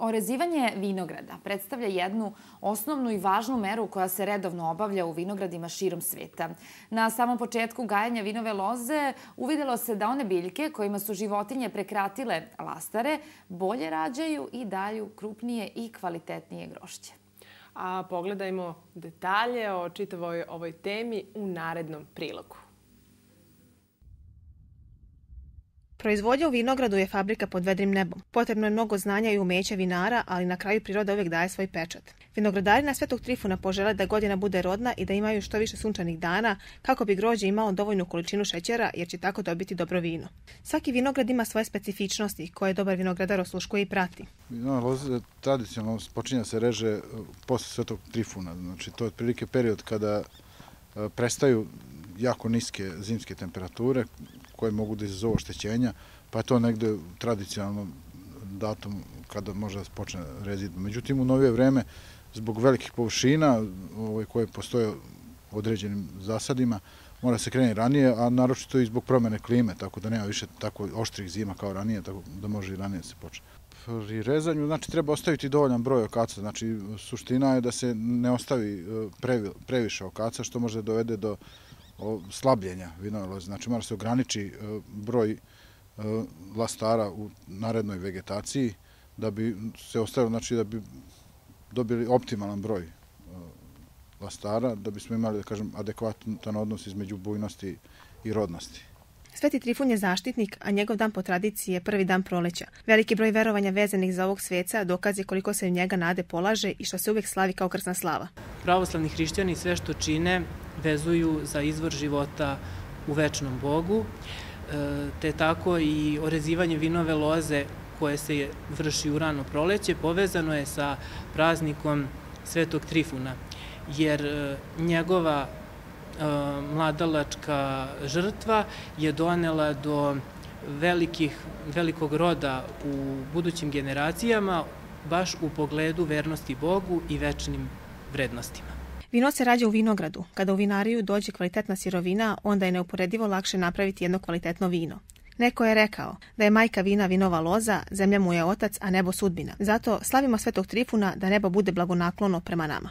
orezivanje vinograda predstavlja jednu osnovnu i važnu meru koja se redovno obavlja u vinogradima širom sveta. Na samom početku gajanja vinove loze uvidelo se da one biljke kojima su životinje prekratile lastare bolje rađaju i daju krupnije i kvalitetnije grošće. A pogledajmo detalje o čitavoj ovoj temi u narednom prilogu. Proizvodnja u vinogradu je fabrika pod vedrim nebom. Potrebno je mnogo znanja i umeća vinara, ali na kraju priroda uvijek daje svoj pečat. Vinogradari na Svetog Trifuna požele da godina bude rodna i da imaju što više sunčanih dana kako bi grođe imalo dovoljnu količinu šećera jer će tako dobiti dobro vino. Svaki vinograd ima svoje specifičnosti koje dobar vinogradar osluškuje i prati. Vinova loza tradicionalno počinja se reže e, posle Svetog Trifuna. Znači to je otprilike period kada prestaju jako niske zimske temperature koje mogu da izazovu oštećenja, pa je to negde tradicionalno datum kada može da počne rezidba. Međutim, u novije vreme, zbog velikih površina ovaj, koje postoje određenim zasadima, mora se kreni ranije, a naročito i zbog promene klime, tako da nema više tako oštrih zima kao ranije, tako da može i ranije da se počne. Pri rezanju znači, treba ostaviti dovoljan broj okaca, znači suština je da se ne ostavi e, previše okaca, što može da dovede do slabljenja vinove loze. Znači mora se ograniči e, broj e, lastara u narednoj vegetaciji da bi se ostavilo, znači da bi dobili optimalan broj lastara, da bismo imali, da kažem, adekvatan odnos između bujnosti i rodnosti. Sveti Trifun je zaštitnik, a njegov dan po tradiciji je prvi dan proleća. Veliki broj verovanja vezanih za ovog sveca dokaz je koliko se njega nade polaže i što se uvek slavi kao krsna slava. Pravoslavni hrišćani sve što čine vezuju za izvor života u večnom Bogu, e, te tako i orezivanje vinove loze koje se vrši u rano proleće povezano je sa praznikom Svetog Trifuna, jer e, njegova e, mladalačka žrtva je donela do velikih, velikog roda u budućim generacijama baš u pogledu vernosti Bogu i večnim vrednostima. Vino se rađa u vinogradu. Kada u vinariju dođe kvalitetna sirovina, onda je neuporedivo lakše napraviti jedno kvalitetno vino. Neko je rekao da je majka vina vinova loza, zemlja mu je otac, a nebo sudbina. Zato slavimo svetog Trifuna da nebo bude blagonaklono prema nama.